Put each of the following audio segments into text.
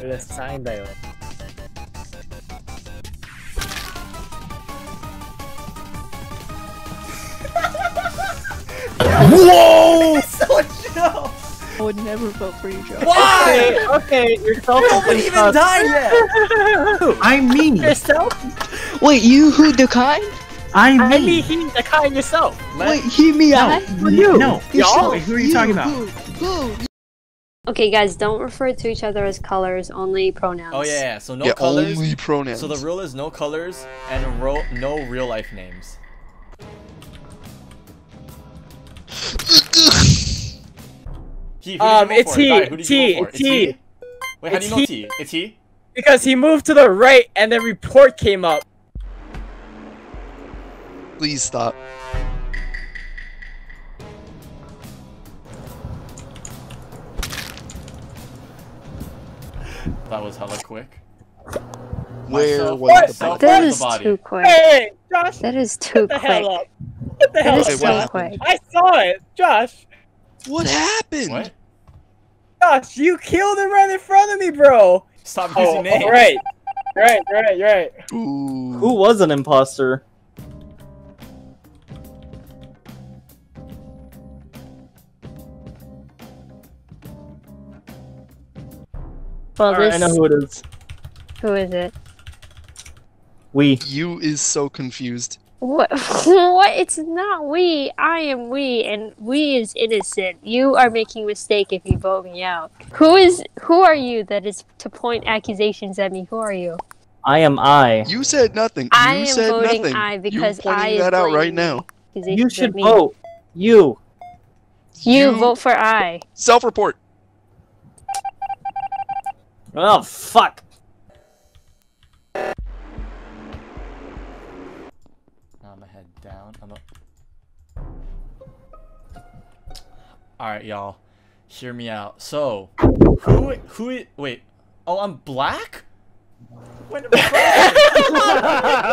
Let's sign これ3円だよ。Whoa! so Joe! I would never vote for you, Joe. Why? Okay, you're selfish. You haven't even tough. died yet. I mean yourself. Wait, you who the kind? I mean, I mean he the kind yourself. Wait, hear me out. No, you. no, who are you, you talking about? Who? who? Okay, guys, don't refer to each other as colors, only pronouns. Oh yeah, yeah. So no yeah, colors. only pronouns. So the rule is no colors and ro no real life names. He, who Um, it's for? he, Guy, who T, it's he. Wait, how It's do you know he. T? It's he? Because he moved to the right and the report came up. Please stop. That was hella quick. Where Myself- was the body? That was body. too quick. Hey, Josh, That is too get the quick. hell up. Get the That hell is up. what so happened? quick. I saw it, Josh. What happened? What? Josh, you killed him right in front of me, bro. Stop Oh, using names. right, right, right, right. Ooh. Who was an imposter? Well, Alright, I know who it is. who is it? We. You is so confused. What? what? It's not we. I am we, and we is innocent. You are making a mistake if you vote me out. Who is? Who are you that is to point accusations at me? Who are you? I am I. You said nothing. I you am said voting nothing. I because you pointing I is that out right now. You should me. vote. You. You vote for I. Self-report. Oh fuck. Now I'm gonna head down. I'm a... Alright, y'all. Hear me out. So, who, who, wait. Oh, I'm black? When am I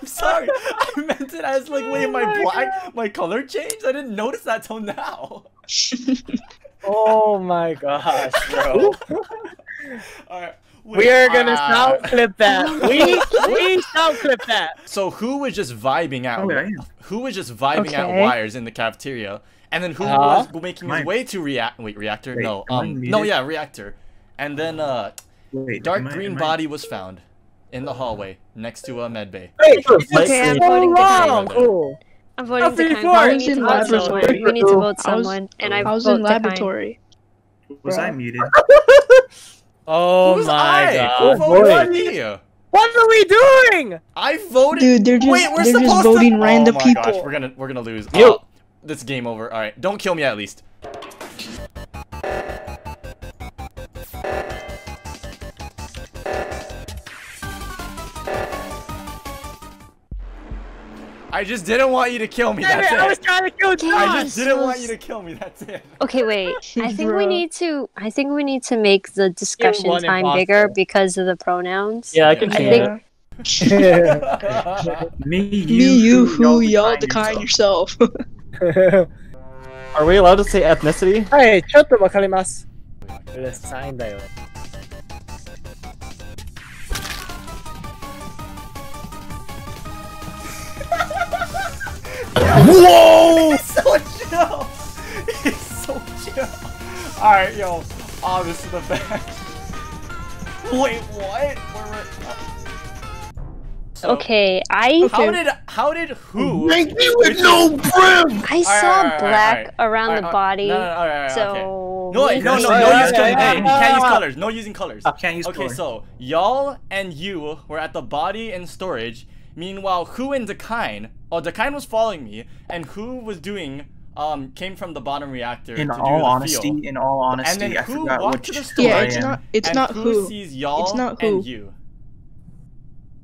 I'm sorry. I meant it as like, oh wait, my black, my color changed? I didn't notice that till now. Oh my gosh, bro. Alright. we are gonna uh, sound clip that. We we sound clip that. So who was just vibing out? Oh, yeah, yeah. Who was just vibing out wires in the cafeteria? And then who Uh-huh. was making his I- way to react? Wait, reactor? Wait, no, um, no, yeah, reactor. And then uh, Wait, dark I- green am I- body was found in the hallway next to a med bay. Wait, Okay, it's Okay, I'm so voting long. Define. Cool. I'm voting Three, to kind. four. We I was need to in vote someone. laboratory. We need to vote I was- someone, and I, I was vote in laboratory. Was I muted? Oh Who's my I? god. Who voted What? me? What are we doing? I voted. Dude, they're just Wait, we're they're supposed just to- voting oh random oh my people. Gosh, we're gonna we're gonna lose. You. Oh, this game over. All right, don't kill me at least. I just didn't want you to kill me. Damn That's it, I was it. trying to kill Josh. I just didn't want Josh. you to kill me. That's it. Okay, wait. I think we Bruh. need to. I think we need to make the discussion one time imposter. bigger because of the pronouns. Yeah, I can I change think- it. Me, you, Me, you, who, y'all y'all, the kind yourself. Are we allowed to say ethnicity? はい、ちょっとわかります。うるさいんだよ。 Whoa! so chill. He's so chill. All right, yo. Oh, this is the best. Wait, what? Where were? So, Okay, I How did how did who? Make me with no brim! I saw alright, alright, black alright. around Alright, the alright. body. No, no, no, alright, alright, so okay. No, wait, no, no, Yes. no, Yeah, use yeah, colors. yeah, Hey, you can't use yeah. colors. No using colors. Can't use Okay, color. so y'all and you were at the body in storage. Meanwhile, who and Dakine, oh, Dakine was following me, and who was doing, um, came from the bottom reactor In to do all the honesty, feel. in all honesty, And then I who forgot walked which. to the store? yeah, it's am. not. It's and not who. who. sees y'all It's not and who. you.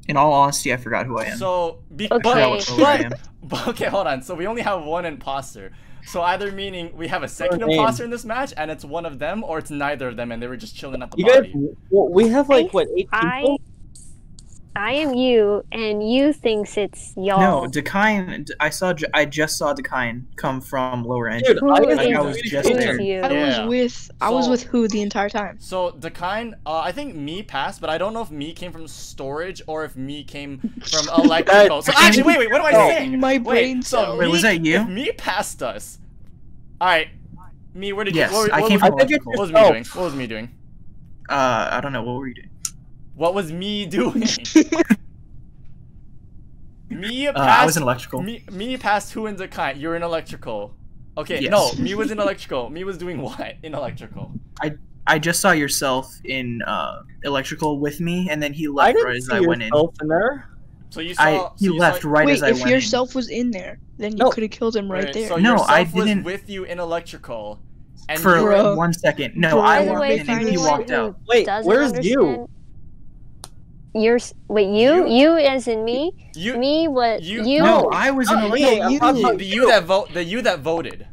In all honesty, I forgot who I am. So, be- Okay. But, what color I am. but, but, okay, hold on. So we only have one imposter. So either meaning we have a second Her imposter in this match, and it's one of them, or it's neither of them, and they were just chilling at the You guys, body. well, we have like what eight people? I am you, and you thinks it's y'all. No, Dekine. I saw. I just saw Dekine come from lower engine. Dude, Who I is, was, I was just who is there. you? I Yeah. was with I was with who the entire time. So Dekine, uh, I think me passed, but I don't know if me came from storage or if me came from electrical. so actually, wait, wait, what am I Oh. saying? My Wait, brain so cells. Wait, was me- that you? If me passed us. All right, me. Where did Yes, you? What, I came was, from I think electrical. what was me Oh. doing? What was me doing? Uh, I don't know. What were you doing? What was me doing? me Uh, passed. I was in electrical. Me, me passed who in Dekine? You're in electrical. Okay, Yes. no, me was in electrical. Me was doing what in electrical? I I just saw yourself in uh electrical with me, and then he left didn't right as I went in. yourself in there. So you saw. I so he you left Saw, right Wait, as I went. Wait, if went yourself was in there, then you No. could have killed him right Wait, there. So No, I didn't- with you in electrical, and for you Bro. one second. No, Bro. I walked way, in and he walked out. Wait, where's you? understand, You're s- wait, you, You- you, as in me, you, me, what you- you? No, I was in Oh, electrical. hey, I'm you- the, about the you that vote, the you that voted.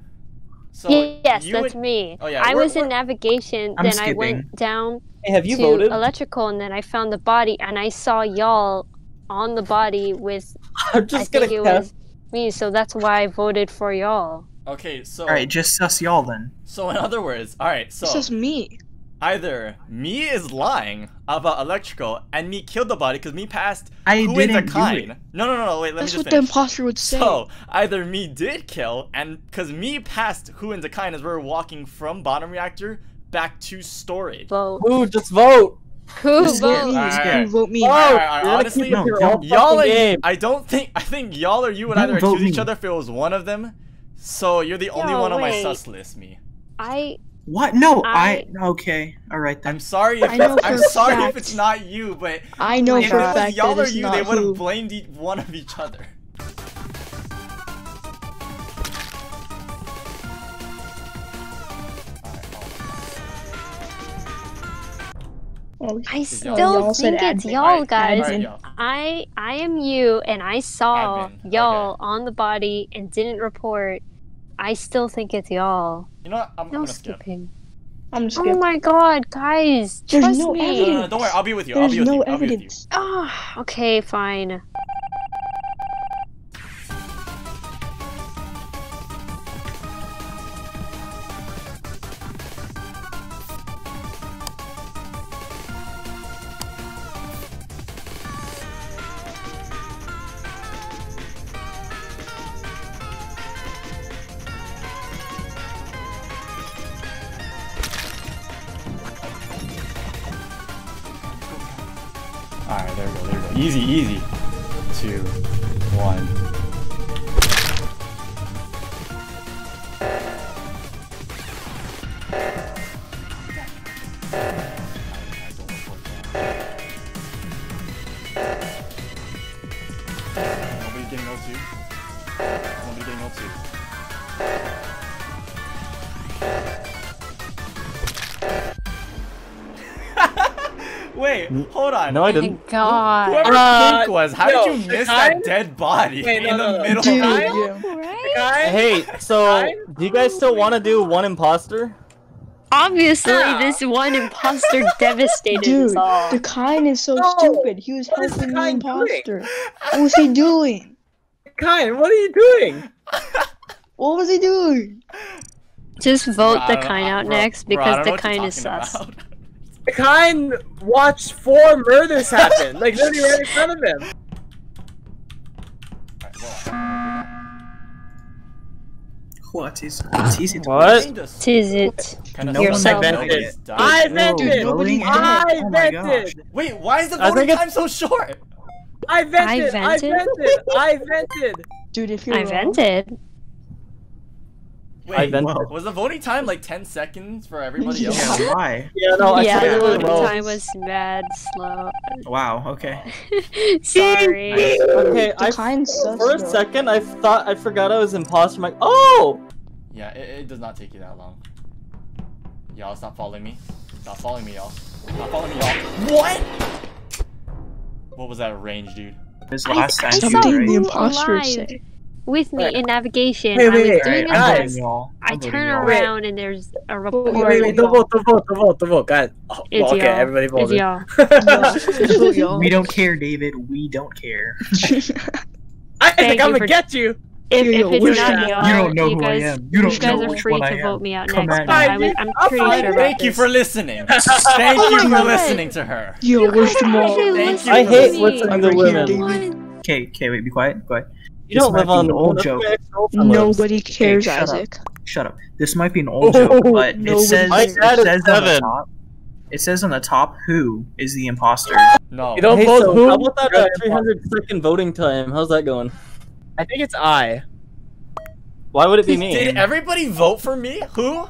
So yes, that's and- me. Oh, yeah, I we're- was in navigation, I'm then I went down Hey, have you to voted? electrical, and then I found the body, and I saw y'all on the body with. I'm I just think gonna it cast. was me, so that's why I voted for y'all. Okay, so All right, just sus y'all then. so in other words, all right, so This is me. Either me is lying about electrical and me killed the body because me passed I who in didn't the do kind. No, no, no, no. Wait, let That's me just what the finish. imposter would say. So either me did kill, and because me passed who in the kind as we were walking from bottom reactor back to storage. Vote. Ooh, just vote. Who This is vote it. me. Vote me. Oh, Alright, alright, honestly, no, your don't- own Y'all fucking and game. I don't think I think y'all or you would Don't either vote accuse each other if it was one of them. So you're the only Yo, one on my sus list, me. I What? No, I. I- Okay, all right then. I'm sorry if I know it's, I'm for a if fact. it's not you, but I know if for a was fact y'all that or you, they would have blamed each one of each other. I still y'all think it's y'all guys. alright, admin. I I am you, and I saw y'all okay. on the body and didn't report. I still think it's y'all. You know what? I'm, I'm gonna skip. skipping. I'm just Oh my god, guys, There's trust no me. No, no, no, evidence. don't worry. I'll be with you. I'll There's be with no you. I'll be with you. evidence. Ah, okay, fine. Easy, easy. Two, one. Nobody getting O2. Nobody getting O2. Wait, hold on. No, I Oh didn't. god. Whoever Uh, Pink was, how yo, did you the miss that dead body Wait, no, in no, the no. middle Dude, of yeah. Right? Guy? Hey, so do you guys still want to do one imposter? Obviously, Yeah. this one imposter devastated Dude, us all. the kind is so No. stupid. He was What is helping the Kind doing? imposter. What was he doing? Kine, what are you doing? What was he doing? Just vote Bro, the don't- kind out bro- next because don't the what kind is talking sus. about. Kine watched four murders happen, like literally right in front of him. What is it's easy to What? Tis it. Kind No Yourself. one vented. vented. I Whoa, vented. voting? I Oh vented. Wait, why is the I voting time so short? I vented. I vented? vented. I vented. Dude, if you're I wrong, vented. Wait, I was the voting time like 10 seconds for everybody else? Yeah, why? Yeah, no, I yeah, the it really loading well. time was mad slow. Wow. Okay. Sorry. Okay, I kind's sus. for a second I thought I forgot I was imposter. I'm like, oh, Yeah, it, it does not take you that long. Y'all stop following me. Stop following me, y'all. Stop following me, y'all. What? What was that range, dude? This I, last I time saw you Something the who imposter say. With me Wait. in navigation. Wait, I was wait, wait, doing wait, a guys. I turn y'all. Wait. around and there's a Wait, report. Wait, wait, wait, the vote, the vote, the vote, the vote, guys. Oh, well, okay, y'all. everybody voted. y'all. It's vote y'all. We don't care, David. We don't care. I think I'm gonna for- get you. If, Yo, if yo, it's where's not the- y'all, You don't know you who I am. You don't guys know are which free one I to am. vote me out Come next. But. I was, I'm I'll sure about Thank you this. for listening. Oh thank Oh you for God. listening to her. Yo, where's the mall? Actually, Thank listen you. I hate me. listening to women. Okay, okay, wait, be quiet, quiet. You This don't might live on an old moon, joke. where ex-girlfriend lives. Nobody cares, shut up. Isaac. Shut up. This might be an old Oh, joke, but it says it My dad is says on the top. It says on the top who is the imposter. No. You don't Hey, vote so who? how about that uh, the 300 second voting time? How's that going? I think it's I. Why would it be me? Did everybody vote for me? Who?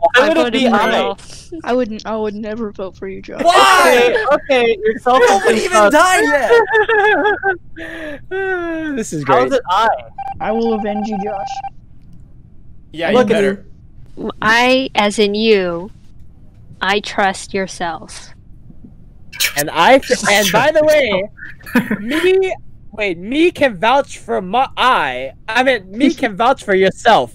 Why I would it voted be for I? y'all. I wouldn't. I would never vote for you, Josh. Why? Okay, okay, you're selfish. Nobody and even stuff. died yet. this is great. is it I? I will avenge you, Josh. Yeah, Look you at better. I, as in you, I trust yourself. And I and by the way, me wait, me can vouch for my I. I mean, me can vouch for yourself.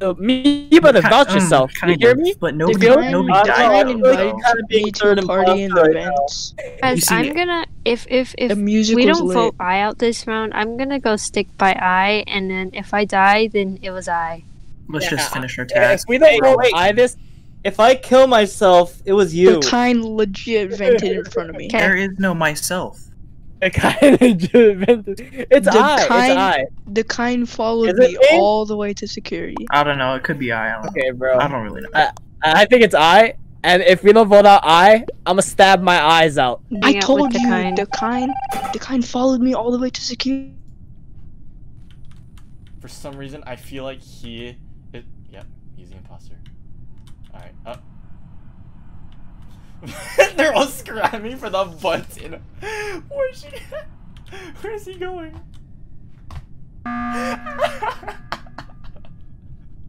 So me, you better Ki- vouch um, yourself. You hear of, me? But nobody, feel me? nobody Uh, died. I Ryan though. invited Kinda being me to third a party in the imposter right now. vents. Guys, see I'm it. gonna if if if we don't lit. vote I out this round, I'm gonna go stick by I, and then if I die, then it was I. Let's just finish our If task. we don't Hey, vote wait. I this, If I kill myself, it was you. The kind legit vented in front of me. Okay. There is no myself. It kind of it's The I. kind- It's I. The kind followed me me? all the way to security. I don't know. It could be I. I don't, Okay, bro. I don't really know. I- I think it's I. And if we don't vote out I, I'ma stab my eyes out. I Hang told with the you, kind. the kind, the kind followed me all the way to security. For some reason, I feel like he. It, yep, he's the imposter. Alright, up. They're all scramming for the button. Where's she? Where's he going?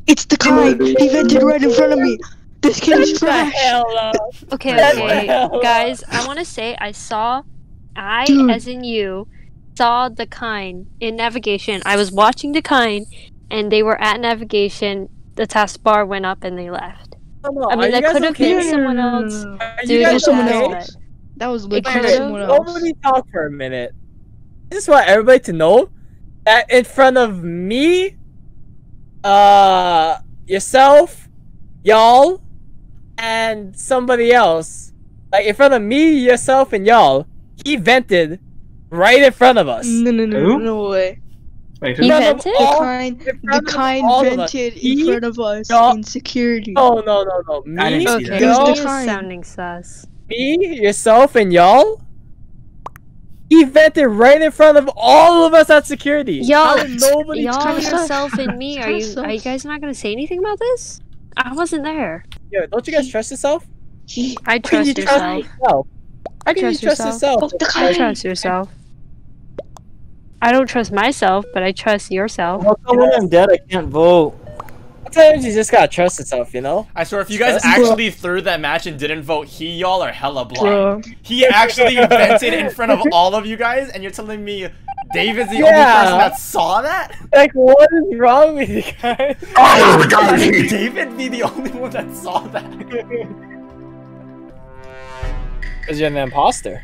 It's the kind. He vented right in front of me. This kid is trash. hell. Okay, okay, guys, I want to say I saw, I Dude. as in you, saw the kind in navigation. I was watching the kind, and they were at navigation. The taskbar went up and they left. No, no, I mean, you that could have okay? been someone else. Are you Dude, guys someone else. That was It legit could've- someone else. Nobody talk for a minute. I just want everybody to know that in front of me, uh, yourself, y'all, and somebody else, like in front of me, yourself, and y'all, he vented right in front of us. No, no, no, Who? no way. Wait, He who? In vented? The kind, the of kind all of vented He- in front of us y'all- in security. No, no, no, no. Me, I didn't see Okay, that. It was y'all, the he sounding sus. me, yourself, and y'all. He vented right in front of all of us at security. Y'all- nobody Y'all, yourself, and me. Are you? Are you guys not gonna say anything about this? I wasn't there. Yo, don't you guys trust yourself? He, I How can you trust trust yourself. yourself? How can Trust you trust yourself. yourself? Fuck I trust yourself. I don't trust myself, but I trust yourself. Well, tell when I'm dead, I can't vote. Sometimes you just gotta trust yourself, you know? I swear, if you guys Trust- actually threw that match and didn't vote, he y'all are hella blind. Bro, He actually vented in front of all of you guys, and you're telling me David's the only Yeah. person that saw that? Like, what is wrong with you guys? How oh god! David be the only one that saw that? Because you're an imposter.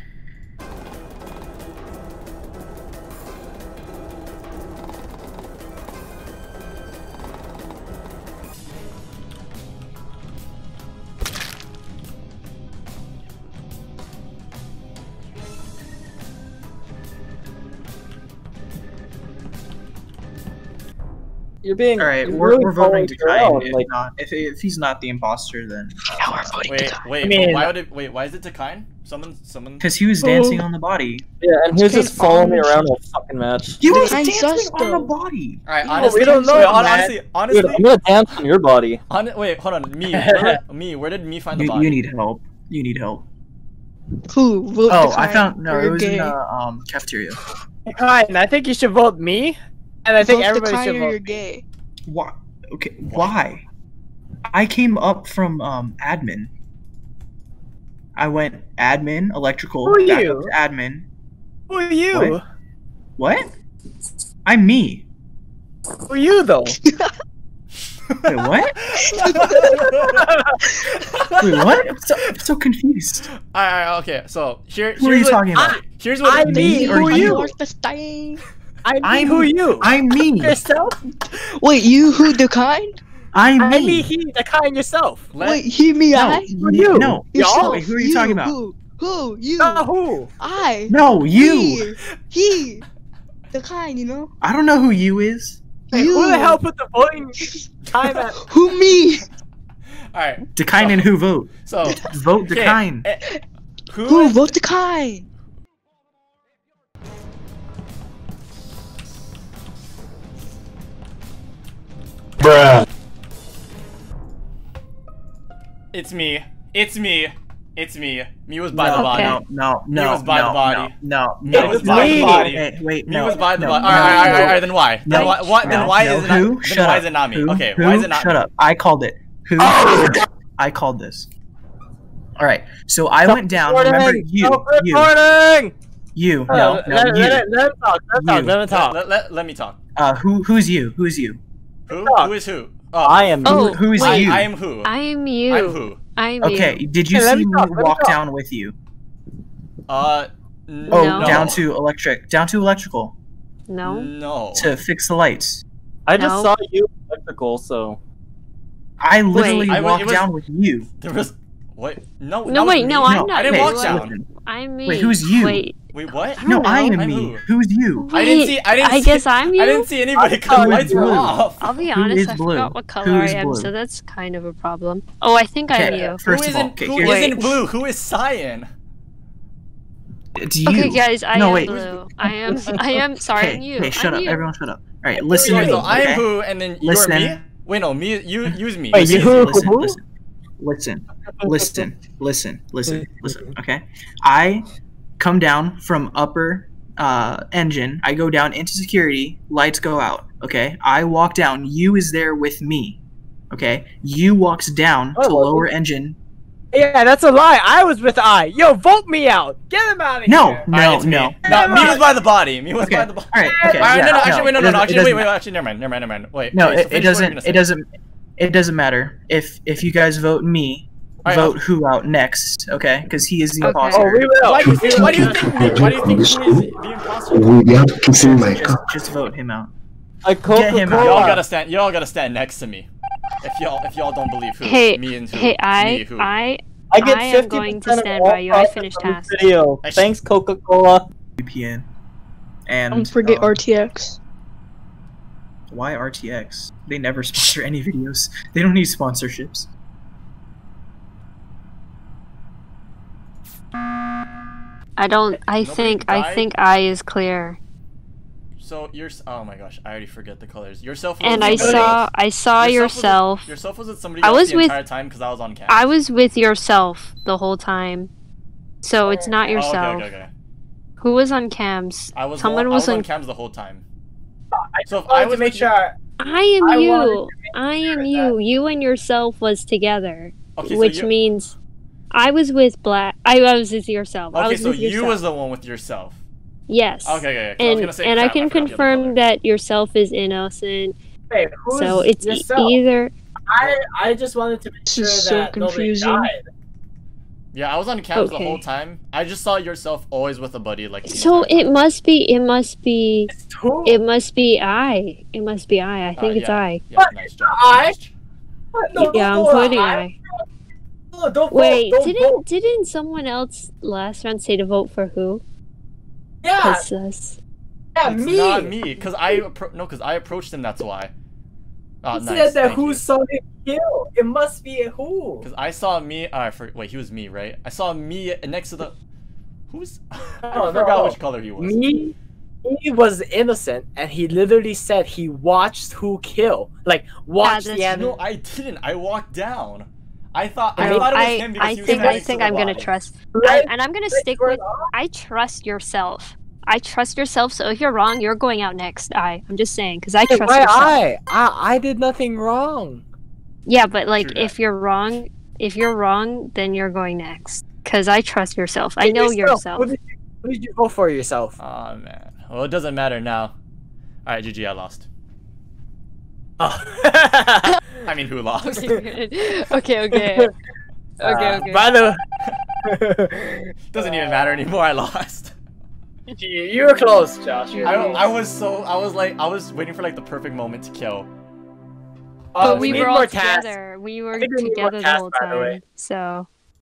You're being. All right, we're, really we're voting to your Kind. If Like, not, if, if he's not the imposter, then now we're voting Wait, kind. wait, I mean- why would it? Wait, why is it Takine? Someone, someone. because he was dancing on the body. yeah, and he was just following me around a fucking match. He was Kind dancing sus, on the body. All right, No, honestly, we don't know, wait, hon- man. honestly, Dude, honestly, I'm gonna dance on your body. hon- wait, hold on, me, where, me, where did me find the body? you need help. You need help. Who? Vote Oh, I found no. It was in gay. the um cafeteria. Kind, I think you should vote me. And I think Vote the everybody should or vote you're gay. Why? Okay, why? I came up from um admin. I went admin, electrical, Who are back you? up to admin. Who are you? What? What? I'm me. Who are you though? Wait, what? Wait, what? I'm so, I'm so confused. Alright, okay, so here, Who are here's you what, talking about? Here's what I mean, or who are you? you? Where's the stain? I mean, I'm who you? I'm me. yourself? Wait, you who the kind? I'm I me. mean, he, the kind yourself. Let- Wait, he me no, I? Who are you? no. Yourself. Wait, who are you talking about? Who? Who? You? Uh, who? I. No, you. He. He. The kind, you know? I don't know who you is. Hey, you. who the hell put the voting time at? Who me? Alright, Decline and who vote? so Vote okay, decline. eh, who Who? is- Vote the kind. It's me. It's me. It's me. Me was by no, the body. No, no, no. Me was by no, the body. No, Me no, was no, by the body. Hey, wait, Me no, was by the no, body. no, Alright, alright, alright, no. alright, then why? No, then why, what, then no, why no. is it not, Who? then Shut why up. is it not me? Who? Okay, Who? why is it not Shut me? up. I called it. Who? Oh! I called this. All right. So I went down. Remember you? Stop You? recording! You? Uh, No, let, no, let, you. let, let him talk. Let him talk. Let him talk. Let, let, let me talk. Uh, who? Who's you? Who's you? Who? Talk. Who is who? Oh, I am. Oh, Who, who is I, you? I am who? I am you. I'm who? I'm okay. you. Did you Hey, see me me talk, me walk down with you? Uh, n- Oh, No. down to electric. Down to electrical No. No. to fix the lights. I just No. saw you electrical, so I literally I was- walked it was- down with you. There was. What? No. No, that was wait, me. no, I'm not I didn't you. walk down. I'm me. Wait, who's you? Wait. Wait, what? I No, don't I am I'm me. who? Who's you? I didn't see. I didn't. I see, guess I'm you. I didn't see anybody Who come. is Lights were blue? off. I'll be honest, is I blue? forgot what color I am, blue? so that's kind of a problem. Oh, I think I'm you. First who of all, isn't? okay, who isn't blue? Who is cyan? It's you. Okay, guys, I No, am wait. blue. I am. I am. Sorry, Hey, I'm you. hey, shut I'm up. you. Everyone shut up. All right, listen Wait, to so me. I am okay? who, and then Listen. you're me. Wait, no, me. You use me. Wait, You you who? listen, listen, listen, listen, listen, listen, listen. Okay, I come down from upper uh, engine. I go down into security. Lights go out. Okay, I walk down. You is there with me. Okay, you walks down I to wasn't. lower engine. Yeah, that's a lie. I was with I. Yo, vote me out. Get him out of No, here. no, Alright, it's no. Me. No, me was by the body. Me was Okay, by the body. right, okay. Alright, yeah, no, no, actually, wait, no, no, no, actually, it wait, wait, actually, never mind, never mind, never mind. Wait, No, wait, so it, it finish what you were doesn't. It doesn't. It doesn't matter if if you guys vote me. Alright, vote who out next, okay? Because he is the Okay. imposter. Oh, we will. Why do you think? Why do you think? me- Why do you think who is the imposter? We have to see my just, just vote him out. a Coca him out. Y'all gotta stand. Y'all gotta stand next to me. If y'all, if y'all don't believe who, Hey, me and who, hey, me I, who. I, I get I am 50 going to stand by you. I profit finished task. Video. Thanks, Coca Cola. VPN. And Don't forget um, RTX. why RTX? They never sponsor any videos. They don't need sponsorships. I don't. I Nobody think. I think I is clear. So you're. Oh my gosh, I already forget the colors. Yourself. Was And I saw. else? I saw Yourself was yourself. Yourself was with somebody I was the with- entire time because I was on camera. I was with yourself the whole time. So oh, it's not Oh, yourself. okay, okay, okay. Who was on cams? I was. Someone I was was on on. cams the whole time. I So if wanted I to make sure. I am I you. I am sure you. You and yourself was together, Okay, which so you, means I was with Black. I, I was with yourself. I Okay, was so with you was the one with yourself. yes. Okay, okay. okay. 'cause I was And gonna say, and I can forgot the other confirm that yourself is innocent. Wait, who's So it's e- yourself? either. I I just wanted to make sure so that nobody died. Yeah, I was on cams the whole time. I just saw yourself always with a buddy, like. So it must be. It must be. It must be I. It must be I. I think Uh, it's. I. Yeah, nice job. I? Nice job. No, yeah, I'm don't putting I. I. No, don't vote, Wait, don't didn't vote. didn't someone else last round say to vote for who? Yeah, 'Cause us. yeah, It's me. not me, because I no, because I approached him. That's why. Oh, He nice. said that thank who you. saw him kill. It must be a who. Because I saw me. Uh, for, wait, he was me, right? I saw me next to the. Who's? I No, no, forgot no. which color he was. Me, he was innocent, and he literally said he watched who kill. Like watched that's- the enemy. No, I didn't. I walked down. I thought. I I, thought it was I, him because I he was think I think I'm gonna trust, I, and I'm gonna stick with. on. I trust yourself. I trust yourself. So if you're wrong, you're going out next. I. I'm just saying because I trust why yourself. I? I I did nothing wrong. Yeah, but like True that. if you're wrong, if you're wrong, then you're going next. Because I trust yourself. I know yourself. Who did, you, who did you vote for yourself? Oh man. Well, it doesn't matter now. All right, GG. I lost. Oh. I mean, who lost? Okay, okay, okay. Okay, Uh, okay. By the Doesn't even matter anymore. I lost. you, you were close, Josh. Were I, close. I was so I was like I was waiting for like the perfect moment to kill. Uh, but we need were all more tasks. together. We were I we together the tasks, whole by the way. time. So